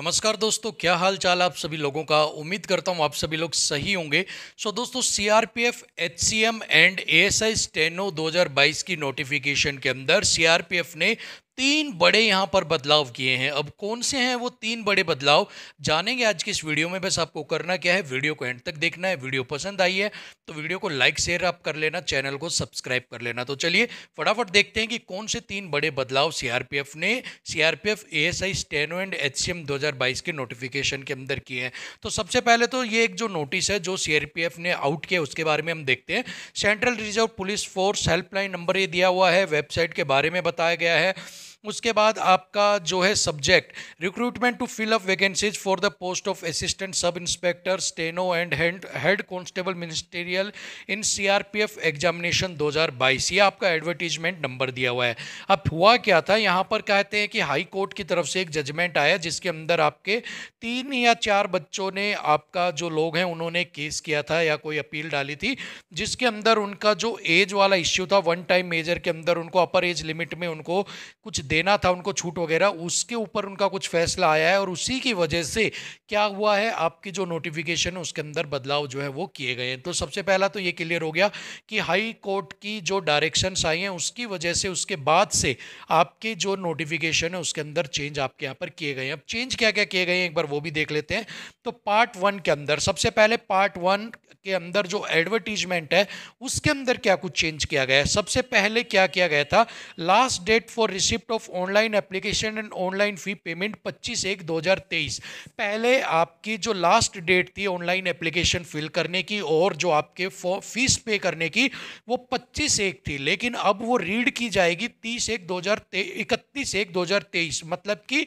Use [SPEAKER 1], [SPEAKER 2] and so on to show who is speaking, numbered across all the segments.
[SPEAKER 1] नमस्कार दोस्तों क्या हाल चाल आप सभी लोगों का? उम्मीद करता हूँ आप सभी लोग सही होंगे। सो so, दोस्तों C R P F H C M and ASI steno 2022 की नोटिफिकेशन के अंदर सीआरपीएफ ने तीन बड़े यहाँ पर बदलाव किए हैं। अब कौन से हैं वो तीन बड़े बदलाव? जानेंगे आज की इस वीडियो में। बस आपको करना क्या है? वीडियो को एंड तक देखना है। वीडियो पसंद आई है तो वीडियो को लाइक, शेयर आप कर लेना। चैनल को सब्सक्राइब कर लेना। तो चलिए फटाफट देखते हैं कि कौन से तीन बड़े बदलाव सीआरपीएफ ने CRPF ASI steno and HCM 2022 के नोटिफिकेशन के अंदर किए हैं। तो सबसे पहले तो ये एक जो नोटिस है, जो सीआरपीएफ ने आउट किया उसके बारे में हम देखते हैं। Central reserve police force helpline number ये दिया हुआ है। वेबसाइट के बारे में बताया गया है। उसके बाद आपका जो है subject recruitment to fill up vacancies for the post of assistant sub inspector steno and head constable ministerial in CRPF examination 2022 ये आपका एडवर्टीजमेंट नंबर दिया हुआ है। अब हुआ क्या था? यहाँ पर कहते हैं कि हाई कोर्ट की तरफ़ से एक जजमेंट आया, जिसके अंदर आपके तीन या चार बच्चों ने आपका जो लोग हैं, उन्होंने केस किया था या कोई अपील डाली थी, जिसके अंदर उनका जो एज वाला इश्यू था वन टाइम मेजर के अंदर उनको अपर एज लिमिट में उनको कुछ देना था उनको छूट वगैरह, उसके ऊपर उनका कुछ फैसला आया है और उसी की वजह से क्या हुआ है, आपकी जो नोटिफिकेशन है, उसके अंदर बदलाव जो है वो किए गए हैं। तो सबसे पहला तो ये क्लियर हो गया कि हाई कोर्ट की जो डायरेक्शंस आई हैं, उसकी वजह से, उसके बाद से आपके जो नोटिफिकेशन है, उसके अंदर चेंज आपके यहाँ पर किए गए हैं। अब चेंज क्या क्या किए गए हैं, एक बार वो भी देख लेते हैं। तो पार्ट वन के अंदर, सबसे पहले पार्ट वन के अंदर जो एडवर्टीजमेंट है, उसके अंदर क्या कुछ चेंज किया गया है? सबसे पहले क्या किया गया था? Last date for receipt of online application and online fee payment 25 एक 2023 पहले आपकी जो लास्ट डेट थी ऑनलाइन एप्लीकेशन फिल करने की और जो आपके फ़ीस पे करने की, वो 25 एक थी। लेकिन अब वो रीड की जाएगी 30 एक 2023 इकतीस एक 2023 मतलब कि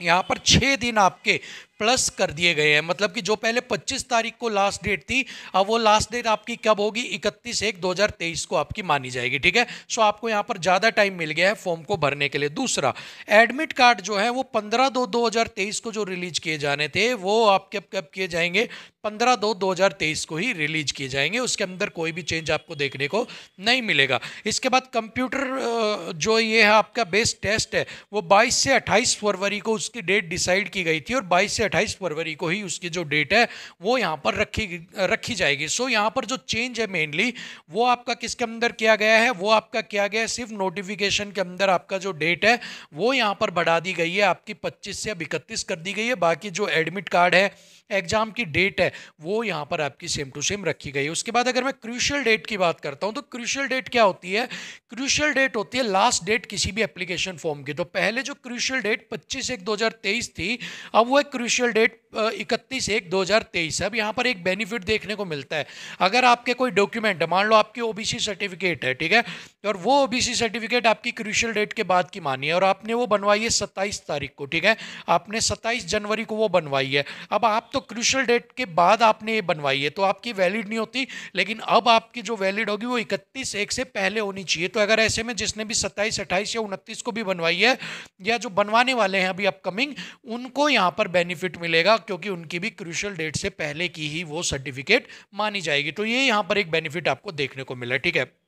[SPEAKER 1] यहाँ पर छः दिन आपके प्लस कर दिए गए हैं। मतलब कि जो पहले 25 तारीख को लास्ट डेट थी, अब वो लास्ट डेट आपकी कब होगी? 31 एक 2023 को आपकी मानी जाएगी, ठीक है? सो आपको यहाँ पर ज़्यादा टाइम मिल गया है फॉर्म को भरने के लिए। दूसरा एडमिट कार्ड जो है वो 15 दो 2023 को जो रिलीज़ किए जाने थे, वो आपके कब किए जाएँगे? 15 दो 2023 को ही रिलीज़ किए जाएँगे। उसके अंदर कोई भी चेंज आपको देखने को नहीं मिलेगा। इसके बाद कंप्यूटर जो ये है आपका बेस्ट टेस्ट है, वो 22 से 28 फरवरी को उसकी डेट डिसाइड की गई थी और 22 से अट्ठाईस फरवरी को ही उसकी जो डेट है, वो यहाँ पर रखी रखी जाएगी। सो यहाँ पर जो चेंज है मेनली वो आपका किसके अंदर किया गया है? वो आपका किया गया है सिर्फ़ नोटिफिकेशन के अंदर आपका जो डेट है, वो यहाँ पर बढ़ा दी गई है। आपकी पच्चीस से अब इकतीस कर दी गई है। बाकी जो एडमिट कार्ड है एग्ज़ाम की डेट है, वो यहाँ पर आपकी सेम टू सेम रखी गई है। उसके बाद अगर मैं क्रूशल डेट की बात करता हूँ तो क्रूशल डेट क्या होती है? क्रूशल डेट होती है लास्ट डेट किसी भी एप्लीकेशन फॉर्म की। तो पहले जो क्रूशल डेट 25 एक 2023 थी, अब वो एक क्रूशल डेट इकतीस एक दो हज़ार तेईस अब यहाँ पर एक बेनिफिट देखने को मिलता है। अगर आपके कोई डॉक्यूमेंट है मान लो आपकी ओबीसी सर्टिफिकेट है, ठीक है? और वो ओबीसी सर्टिफिकेट आपकी क्रूशल डेट के बाद की मानी है, और आपने वो बनवाई है सत्ताईस तारीख को, ठीक है? आपने सत्ताईस जनवरी को वो बनवाई है। अब आप तो क्रूशल डेट के बाद आपने ये बनवाई है तो आपकी वैलिड नहीं होती, लेकिन अब आपकी जो वैलिड होगी वो इकतीस एक से पहले होनी चाहिए। तो अगर ऐसे में जिसने भी सत्ताईस, अट्ठाईस या उनतीस को भी बनवाई है, या जो बनवाने वाले हैं अभी अपकमिंग उनको यहाँ पर बेनिफिट मिलेगा, क्योंकि उनकी भी क्रूशल डेट से पहले की ही वो सर्टिफिकेट मानी जाएगी। तो ये यहाँ पर एक बेनिफिट आपको देखने को मिला, ठीक है?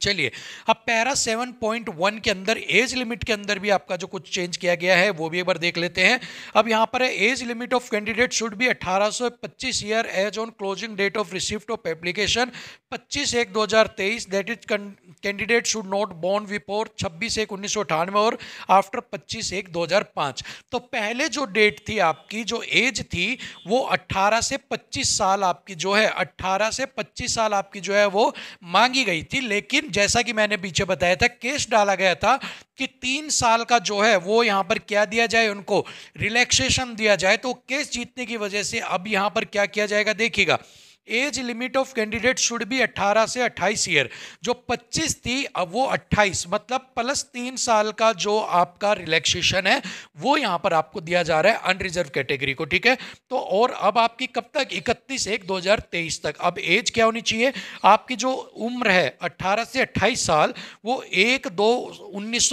[SPEAKER 1] चलिए, अब पैरा 7.1 के अंदर एज लिमिट के अंदर भी आपका जो कुछ चेंज किया गया है, वो भी एक बार देख लेते हैं। अब यहाँ पर है age limit of candidate should be 1825 year age on closing date of receipt of application 25 एक 2023 that is candidate should not born before 26 एक उन्नीस और आफ्टर 25 एक 2005 तो पहले जो डेट थी आपकी, जो एज थी, वो 18 से 25 साल आपकी जो है 18 से 25 साल आपकी जो है, वो मांगी गई थी, लेकिन लेकिन जैसा कि मैंने पीछे बताया था, केस डाला गया था कि तीन साल का जो है, वो यहाँ पर क्या दिया जाए, उनको रिलैक्सेशन दिया जाए तो केस जीतने की वजह से अब यहाँ पर क्या किया जाएगा, देखिएगा। Age limit of candidate should be 18 से 28 ईयर। जो 25 थी, अब वो 28 मतलब प्लस तीन साल का जो आपका रिलैक्सेशन है, वो यहाँ पर आपको दिया जा रहा है अनरिजर्व कैटेगरी को, ठीक है? तो और अब आपकी कब तक? 31 एक 2023 तक। अब एज क्या होनी चाहिए? आपकी जो उम्र है 18 से 28 साल, वो एक दो उन्नीस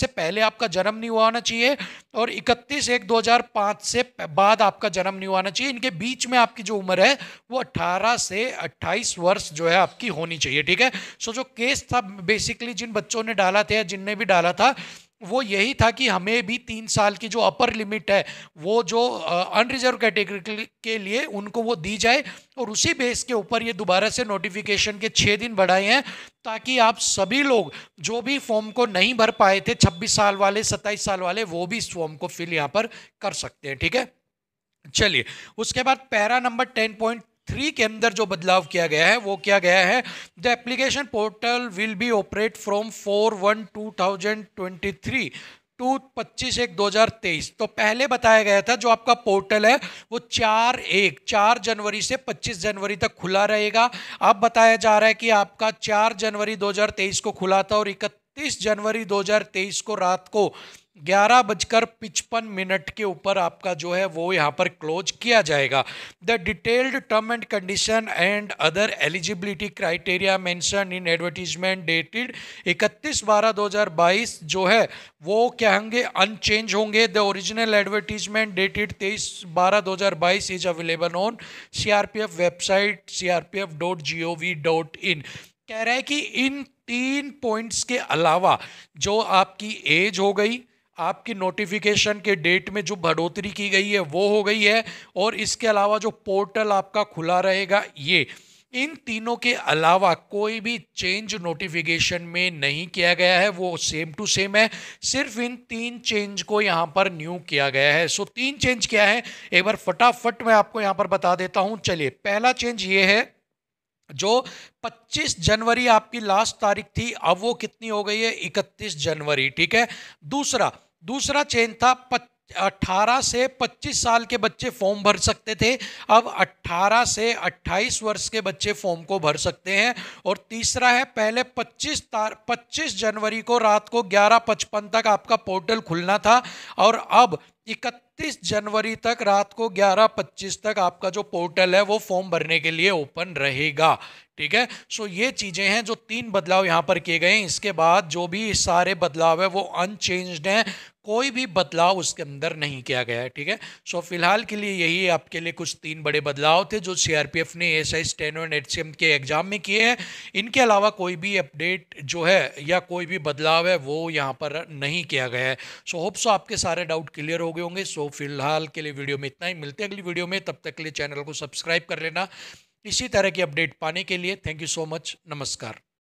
[SPEAKER 1] से पहले आपका जन्म नहीं हुआ होना चाहिए और 31 एक 2005 से बाद आपका जन्म नहीं हुआ होना चाहिए। इनके बीच में आपकी जो उम्र है, वो 18 से 28 वर्ष जो है आपकी होनी चाहिए, ठीक है? सो जो केस था बेसिकली जिन बच्चों ने डाला था या जिनने भी डाला था, वो यही था कि हमें भी तीन साल की जो अपर लिमिट है, वो जो अनरिजर्व कैटेगरी के लिए उनको वो दी जाए और उसी बेस के ऊपर ये दोबारा से नोटिफिकेशन के छः दिन बढ़ाए हैं ताकि आप सभी लोग जो भी फॉर्म को नहीं भर पाए थे 26 साल वाले 27 साल वाले, वो भी इस फॉर्म को फिल यहाँ पर कर सकते हैं, ठीक है? चलिए, उसके बाद para number ten point three के अंदर जो बदलाव किया गया है, वो किया गया है the application portal will be operate from four one two thousand twenty three to पच्चीस एक दो हज़ार तेईस। तो पहले बताया गया था जो आपका पोर्टल है, वो चार एक, चार जनवरी से पच्चीस जनवरी तक खुला रहेगा। अब बताया जा रहा है कि आपका चार जनवरी दो हज़ार तेईस को खुला था और इकतीस जनवरी दो हज़ार तेईस को रात को ग्यारह बजकर पिचपन मिनट के ऊपर आपका जो है वो यहाँ पर क्लोज किया जाएगा। The detailed term and condition and other eligibility criteria mention in advertisement dated इकतीस बारह दो हज़ार बाईस जो है वो क्या होंगे? अनचेंज होंगे। द ओरिजिनल एडवर्टीजमेंट डेटेड तेईस बारह दो हज़ार बाईस is available on C R P F website C R P F dot G O V dot in कह रहा है कि इन तीन पॉइंट्स के अलावा जो आपकी एज हो गई आपकी नोटिफिकेशन के डेट में जो बढ़ोतरी की गई है, वो हो गई है और इसके अलावा जो पोर्टल आपका खुला रहेगा, ये। इन तीनों के अलावा कोई भी चेंज नोटिफिकेशन में नहीं किया गया है, वो सेम टू सेम है। सिर्फ़ इन तीन चेंज को यहाँ पर न्यू किया गया है। सो तीन चेंज क्या है? एक बार फटाफट मैं आपको यहाँ पर बता देता हूँ। चलिए, पहला चेंज ये है जो 25 जनवरी आपकी लास्ट तारीख थी, अब वो कितनी हो गई है? 31 जनवरी, ठीक है? दूसरा दूसरा चेंज था 18 से 25 साल के बच्चे फॉर्म भर सकते थे। अब 18 से 28 वर्ष के बच्चे फॉर्म को भर सकते हैं। और तीसरा है, पहले 25 तार 25 जनवरी को रात को 11:55 तक आपका पोर्टल खुलना था। और अब 31 जनवरी तक रात को 11:25 तक आपका जो पोर्टल है, वो फॉर्म भरने के लिए ओपन रहेगा। ठीक है? सो ये चीज़ें हैं जो तीन बदलाव यहाँ पर किए गए हैं। इसके बाद जो भी सारे बदलाव है, वो अनचेंज्ड हैं। कोई भी बदलाव उसके अंदर नहीं किया गया है, ठीक है? सो फ़िलहाल के लिए यही आपके लिए कुछ तीन बड़े बदलाव थे जो सीआरपीएफ ने S I steno and H के एग्ज़ाम में किए हैं। इनके अलावा कोई भी अपडेट जो है या कोई भी बदलाव है, वो यहाँ पर नहीं किया गया है। सो होप सो आपके सारे डाउट क्लियर हो गए होंगे। सो फ़िलहाल के लिए वीडियो में इतना ही। मिलते हैं अगली वीडियो में। तब तक के लिए चैनल को सब्सक्राइब कर लेना। इसी तरह की अपडेट पाने के लिए। थैंक यू सो मच नमस्कार।